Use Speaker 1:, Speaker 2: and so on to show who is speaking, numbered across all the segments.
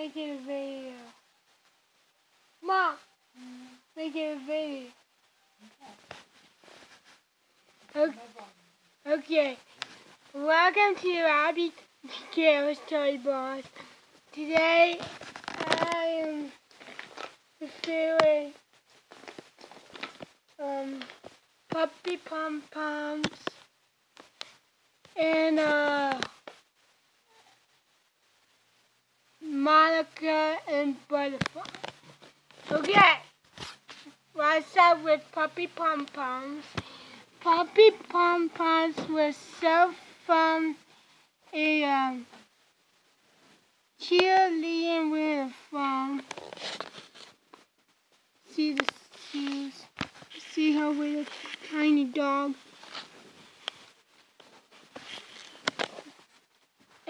Speaker 1: making a video. Mom, making a video. Okay. okay. Welcome to Abby Gail's Toy Box. Today I am doing um puppy pom poms and uh Monica and Butterfly. Okay, let's start with Puppy Pom Poms. Puppy Pom Poms were so from a um, cheerleading uniform. See the shoes. See her with a tiny dog.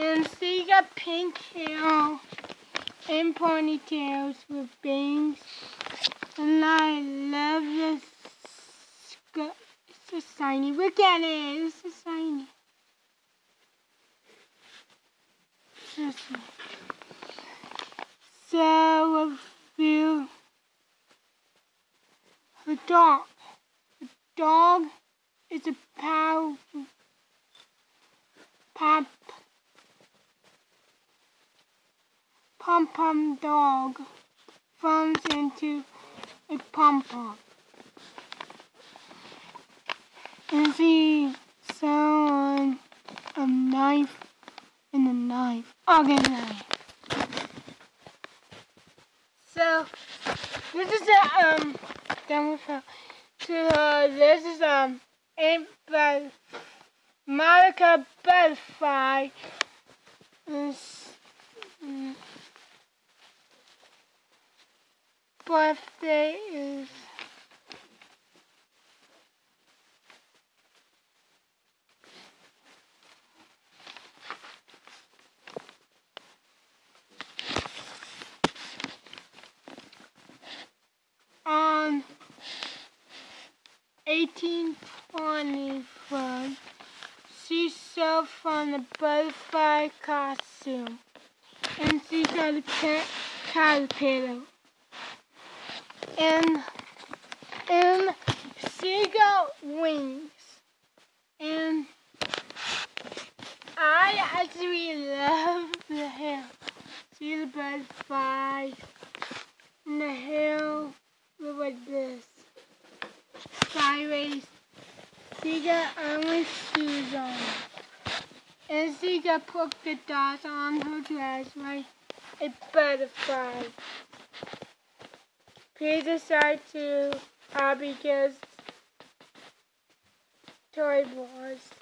Speaker 1: And she got pink hair and ponytails with bangs. And I love this. It's so shiny. Look at it. It's so shiny. So a few. A dog. A dog is a powerful pom pom dog forms into a pom pom. And saw on a knife and a knife. Okay, knife. So this is a um done with her. So uh, this is um a but Monica Butterfly. Is, birthday is on 1821. She sewed from the butterfly costume, and she got a cat caterpillar. And and she got wings. And I actually love the hair. See the butterflies in the hair look like this. Sideways. She got only shoes on. And she got polka dots on her dress like a butterfly. Please subscribe to Abigail's Toy Wars.